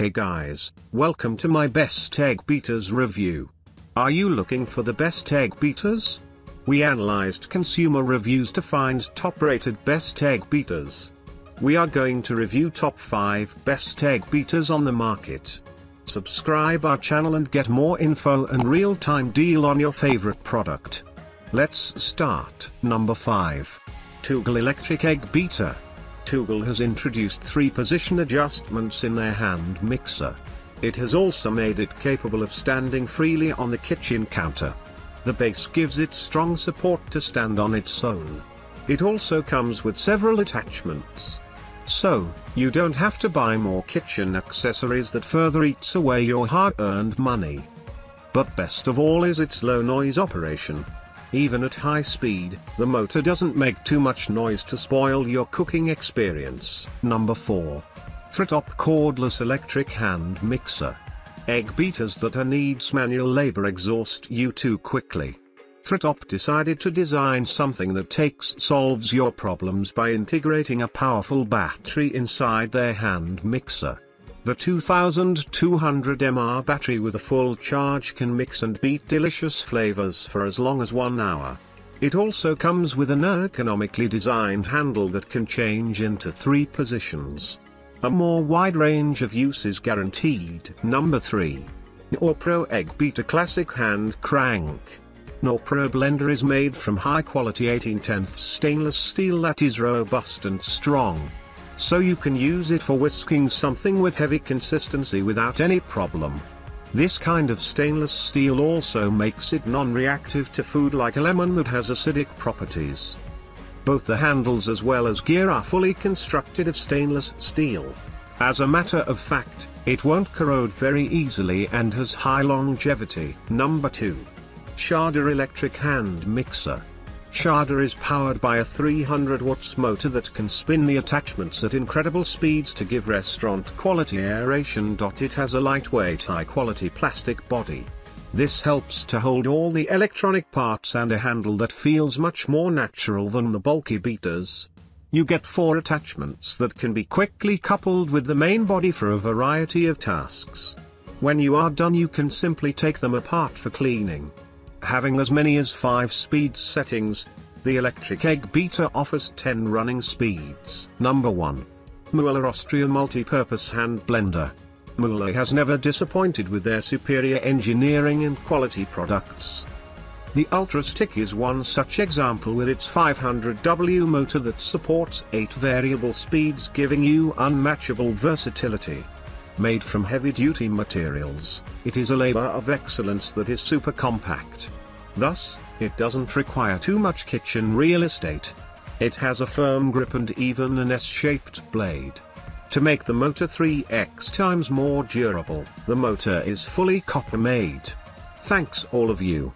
Hey guys, welcome to my best egg beaters review. Are you looking for the best egg beaters? We analyzed consumer reviews to find top rated best egg beaters. We are going to review top 5 best egg beaters on the market. Subscribe our channel and get more info and real time deal on your favorite product. Let's start. Number 5. Toogel Electric Egg Beater. Toogel has introduced three position adjustments in their hand mixer. It has also made it capable of standing freely on the kitchen counter. The base gives it strong support to stand on its own. It also comes with several attachments. So, you don't have to buy more kitchen accessories that further eats away your hard-earned money. But best of all is its low noise operation. Even at high speed, the motor doesn't make too much noise to spoil your cooking experience. Number 4. Thritop Cordless Electric Hand Mixer. Egg beaters that are needs manual labor exhaust you too quickly. Thritop decided to design something that takes solves your problems by integrating a powerful battery inside their hand mixer. The 2200 mAh battery with a full charge can mix and beat delicious flavors for as long as one hour. It also comes with an ergonomically designed handle that can change into three positions. A more wide range of use is guaranteed. Number 3. Norpro Egg Beater Classic Hand Crank. Norpro blender is made from high quality 18 10 stainless steel that is robust and strong so you can use it for whisking something with heavy consistency without any problem. This kind of stainless steel also makes it non-reactive to food like a lemon that has acidic properties. Both the handles as well as gear are fully constructed of stainless steel. As a matter of fact, it won't corrode very easily and has high longevity. Number 2. Shardor Electric Hand Mixer. Shardor is powered by a 300 watts motor that can spin the attachments at incredible speeds to give restaurant quality aeration. It has a lightweight high quality plastic body. This helps to hold all the electronic parts and a handle that feels much more natural than the bulky beaters. You get four attachments that can be quickly coupled with the main body for a variety of tasks. When you are done you can simply take them apart for cleaning. Having as many as 5 speed settings, the electric egg beater offers 10 running speeds. Number 1. Mueller Austria Multi-Purpose Hand Blender. Mueller has never disappointed with their superior engineering and quality products. The Ultra Stick is one such example with its 500W motor that supports 8 variable speeds giving you unmatchable versatility. Made from heavy-duty materials, it is a labor of excellence that is super compact. Thus, it doesn't require too much kitchen real estate. It has a firm grip and even an S-shaped blade. To make the motor 3x times more durable, the motor is fully copper made. Thanks all of you.